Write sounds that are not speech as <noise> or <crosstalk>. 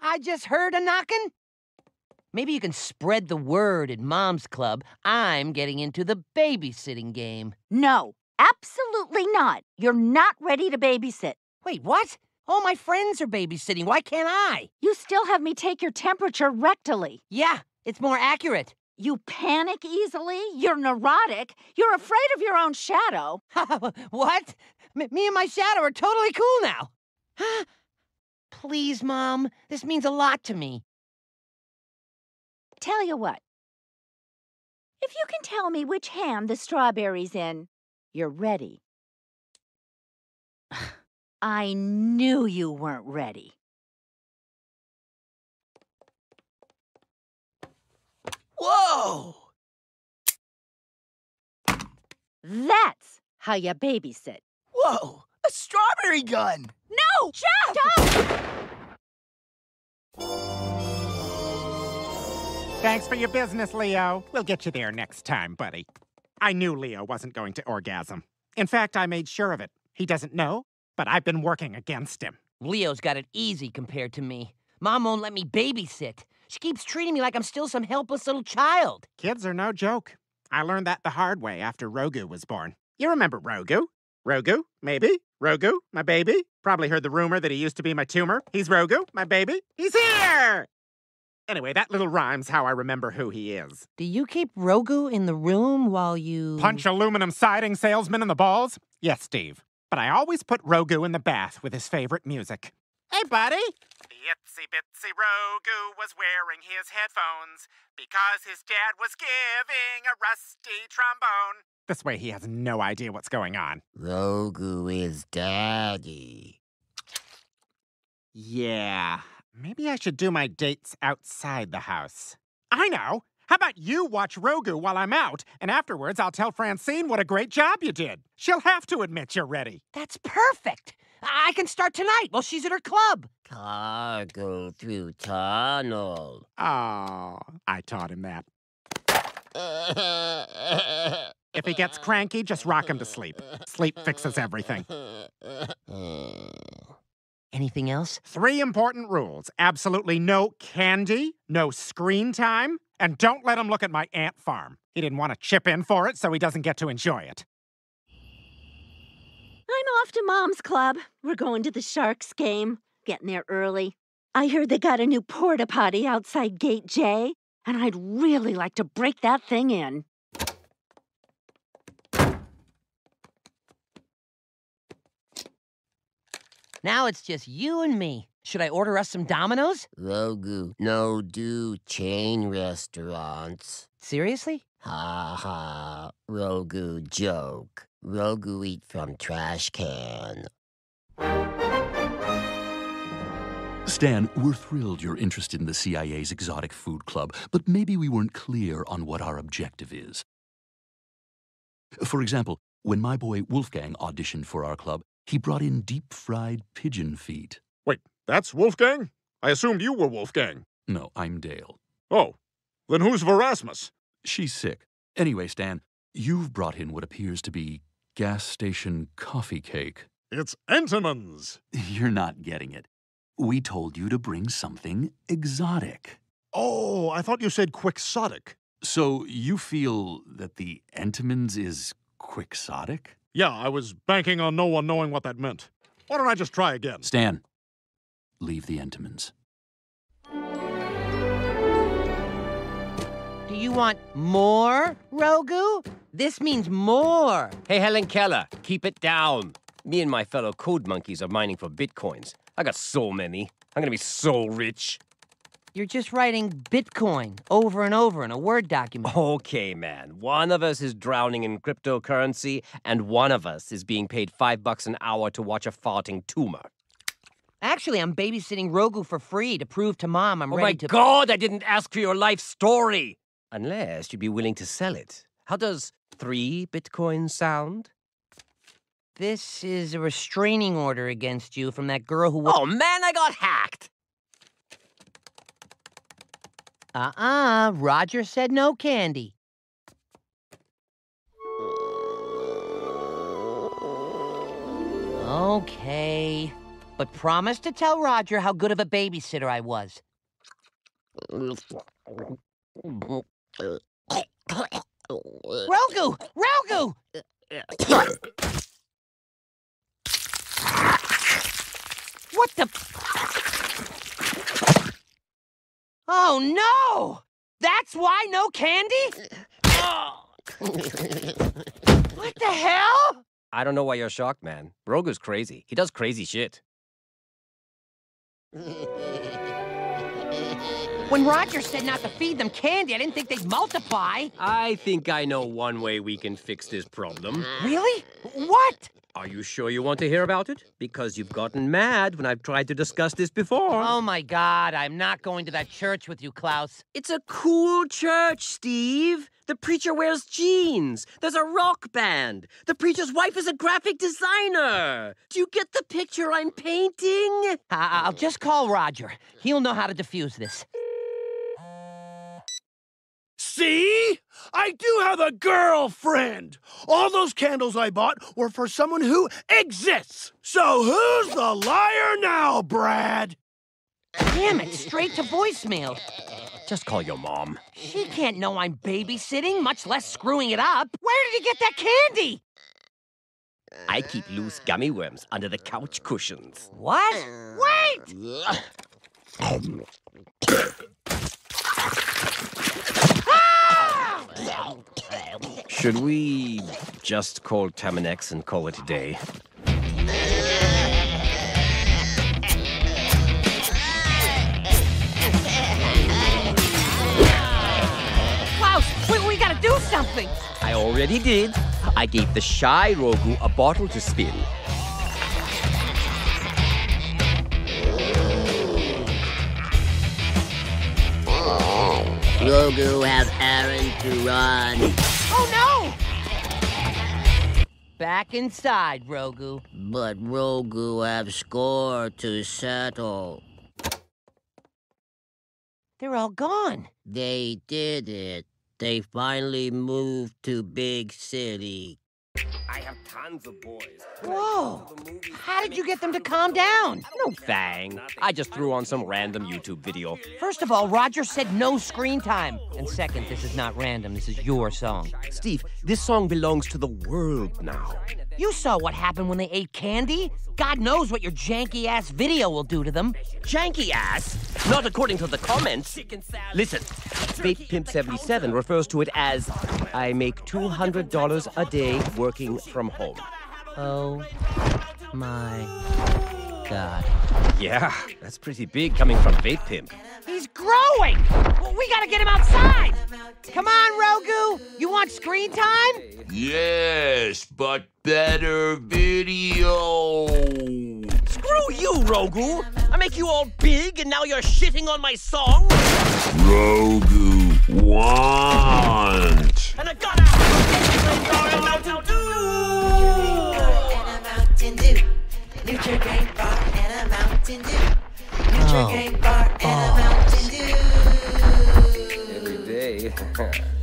I just heard a knocking. Maybe you can spread the word at Mom's Club. I'm getting into the babysitting game. No, absolutely not. You're not ready to babysit. Wait, what? All my friends are babysitting. Why can't I? You still have me take your temperature rectally. Yeah, it's more accurate. You panic easily. You're neurotic. You're afraid of your own shadow. <laughs> what? M me and my shadow are totally cool now. <gasps> <gasps> Please, Mom. This means a lot to me. Tell you what. If you can tell me which ham the strawberry's in, you're ready. <sighs> I knew you weren't ready. Whoa! That's how you babysit. Whoa! A strawberry gun! No! Jeff! Stop! Thanks for your business, Leo. We'll get you there next time, buddy. I knew Leo wasn't going to orgasm. In fact, I made sure of it. He doesn't know, but I've been working against him. Leo's got it easy compared to me. Mom won't let me babysit. She keeps treating me like I'm still some helpless little child. Kids are no joke. I learned that the hard way after Rogu was born. You remember Rogu? Rogu, maybe? Rogu, my baby? Probably heard the rumor that he used to be my tumor. He's Rogu, my baby. He's here! Anyway, that little rhymes how I remember who he is. Do you keep Rogu in the room while you. Punch aluminum siding salesman in the balls? Yes, Steve. But I always put Rogu in the bath with his favorite music. Hey, buddy! The itsy bitsy Rogu was wearing his headphones because his dad was giving a rusty trombone. This way he has no idea what's going on. Rogu is daddy. Yeah, maybe I should do my dates outside the house. I know! How about you watch Rogu while I'm out, and afterwards I'll tell Francine what a great job you did. She'll have to admit you're ready. That's perfect! I can start tonight while she's at her club. Car go through tunnel. Oh, I taught him that. <laughs> If he gets uh, cranky, just rock him to sleep. Sleep fixes everything. <laughs> Anything else? Three important rules absolutely no candy, no screen time, and don't let him look at my ant farm. He didn't want to chip in for it, so he doesn't get to enjoy it. I'm off to Mom's Club. We're going to the Sharks game. Getting there early. I heard they got a new porta potty outside Gate J, and I'd really like to break that thing in. Now it's just you and me. Should I order us some Domino's? Rogu no do chain restaurants. Seriously? Ha ha. Rogu joke. Rogu eat from trash can. Stan, we're thrilled you're interested in the CIA's Exotic Food Club, but maybe we weren't clear on what our objective is. For example, when my boy Wolfgang auditioned for our club, he brought in deep fried pigeon feet. Wait, that's Wolfgang? I assumed you were Wolfgang. No, I'm Dale. Oh, then who's Verasmus? She's sick. Anyway, Stan, you've brought in what appears to be gas station coffee cake. It's Entenmann's. <laughs> You're not getting it. We told you to bring something exotic. Oh, I thought you said quixotic. So you feel that the Entenmann's is quixotic? Yeah, I was banking on no one knowing what that meant. Why don't I just try again? Stan, leave the Entenmann's. Do you want more, Rogu? This means more. Hey, Helen Keller, keep it down. Me and my fellow code monkeys are mining for bitcoins. I got so many. I'm gonna be so rich. You're just writing Bitcoin over and over in a Word document. Okay, man. One of us is drowning in cryptocurrency, and one of us is being paid five bucks an hour to watch a farting tumor. Actually, I'm babysitting Rogu for free to prove to Mom I'm oh ready my god, I didn't ask for your life story! Unless you'd be willing to sell it. How does three bitcoins sound? This is a restraining order against you from that girl who. Oh man, I got hacked! Uh uh Roger said no candy. Okay. but promise to tell Roger how good of a babysitter I was. Rogu! Rogu! What the? Oh no! That's why no candy? What the hell? I don't know why you're shocked, man. Rogu's crazy. He does crazy shit. When Roger said not to feed them candy, I didn't think they'd multiply. I think I know one way we can fix this problem. Really? What? Are you sure you want to hear about it? Because you've gotten mad when I've tried to discuss this before. Oh my god, I'm not going to that church with you, Klaus. It's a cool church, Steve. The preacher wears jeans. There's a rock band. The preacher's wife is a graphic designer. Do you get the picture I'm painting? I- I'll just call Roger. He'll know how to defuse this. See? I do have a girlfriend. All those candles I bought were for someone who exists. So who's the liar now, Brad? Damn it, straight to voicemail. Just call your mom. She can't know I'm babysitting, much less screwing it up. Where did you get that candy? I keep loose gummy worms under the couch cushions. What? Wait! <clears throat> Should we just call Terminix and call it a day? Klaus, we, we gotta do something. I already did. I gave the shy Rogu a bottle to spin. Rogu have errand to run. Oh no! Back inside, Rogu. But Rogu have score to settle. They're all gone. They did it. They finally moved to big city. I have tons of boys. Whoa! How did you get them to calm down? No thang. I just threw on some random YouTube video. First of all, Roger said no screen time. And second, this is not random. This is your song. Steve, this song belongs to the world now. You saw what happened when they ate candy. God knows what your janky ass video will do to them. Janky ass? Not according to the comments. Listen, Vape Pimp 77 refers to it as I make $200 a day working from home. Oh my god. Yeah, that's pretty big coming from Vape Pimp. He's growing! We gotta get him outside! Come on, Rogu! You want screen time? Yes, but better video. Screw you, Rogu! I make you all big and now you're shitting on my song? Rogu want. And I gotta Mountain Dew. Every day. <laughs>